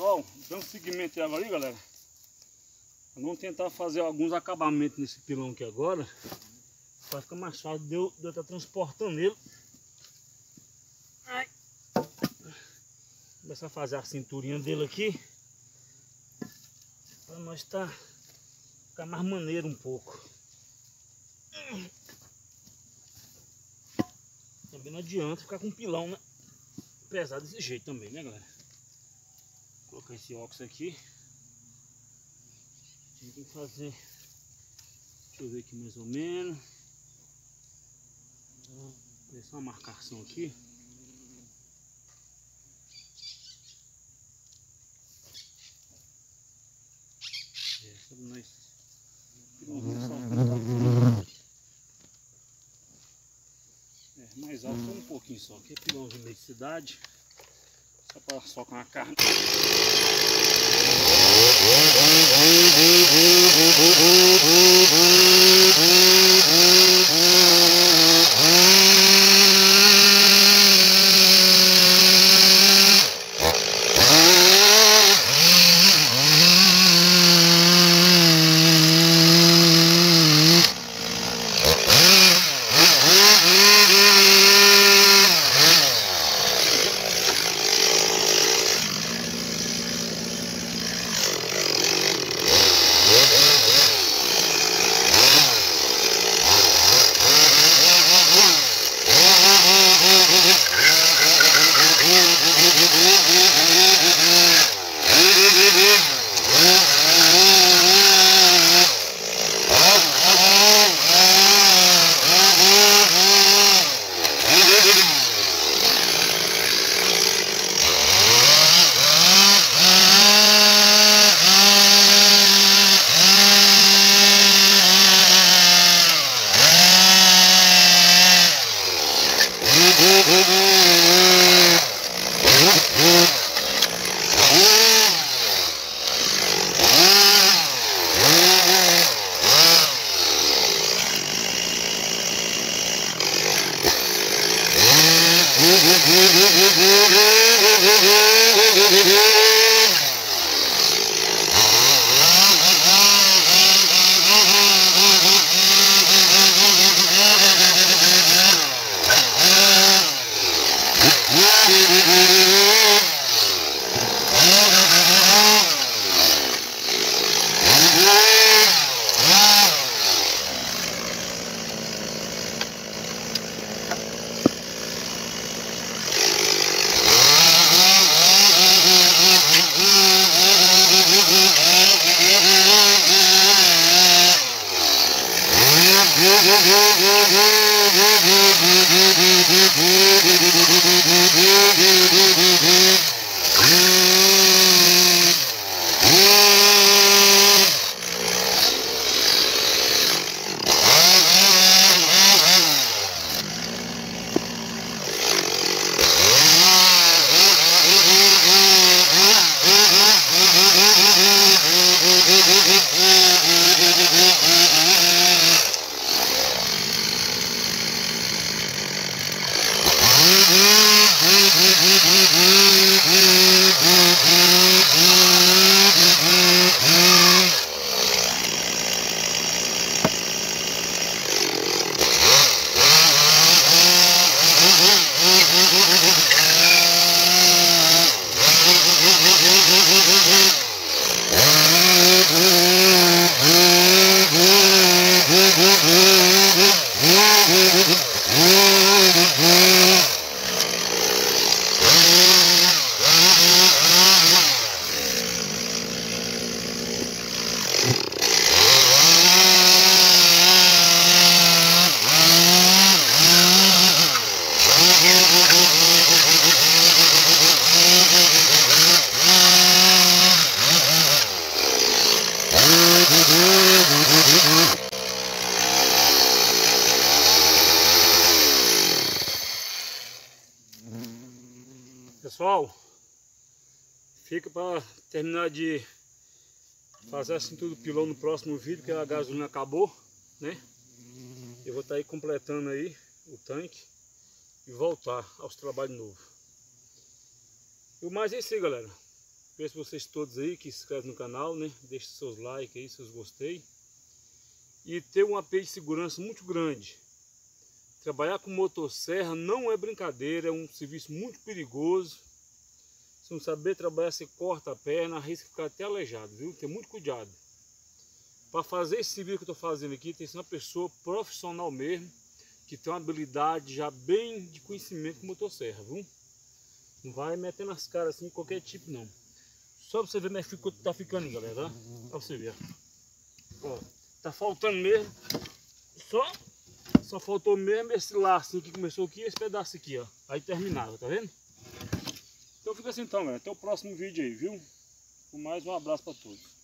Pessoal, dando seguimento agora aí, galera. Vamos tentar fazer alguns acabamentos nesse pilão aqui agora. Para ficar mais fácil de eu, de eu estar transportando ele. Ai. Começar a fazer a cinturinha dele aqui. Para nós estar tá, ficar mais maneiro um pouco. Também não adianta ficar com um pilão né? pesado desse jeito também, né galera? Colocar esse óxido aqui. Tem que fazer. Deixa eu ver aqui mais ou menos. Vou só uma marcação aqui. É, nós. É, mais alto um pouquinho só. Aqui é pilão de de cidade. Só para socar a carne. Mm-hmm. Pessoal, fica para terminar de fazer assim tudo pilão no próximo vídeo, que a gasolina acabou, né? Eu vou estar tá aí completando aí o tanque e voltar aos trabalhos novos. E o mais é isso aí, galera. Peço vocês todos aí que se inscrevem no canal, né? Deixem seus likes aí, seus gostei. E ter um AP de segurança muito grande. Trabalhar com motosserra não é brincadeira, é um serviço muito perigoso. Se não saber trabalhar, você corta a perna, arrisca ficar até aleijado, viu? Tem muito cuidado. Para fazer esse serviço que eu estou fazendo aqui, tem que ser uma pessoa profissional mesmo, que tem uma habilidade já bem de conhecimento com motosserra, viu? Não vai metendo as caras assim, qualquer tipo não. Só pra você ver como é que tá ficando, galera, ó. Pra você ver. Ó, tá faltando mesmo. Só, só faltou mesmo esse laço que começou aqui esse pedaço aqui, ó. Aí terminava, tá vendo? Então fica assim então, galera. Até o próximo vídeo aí, viu? Com mais um abraço pra todos.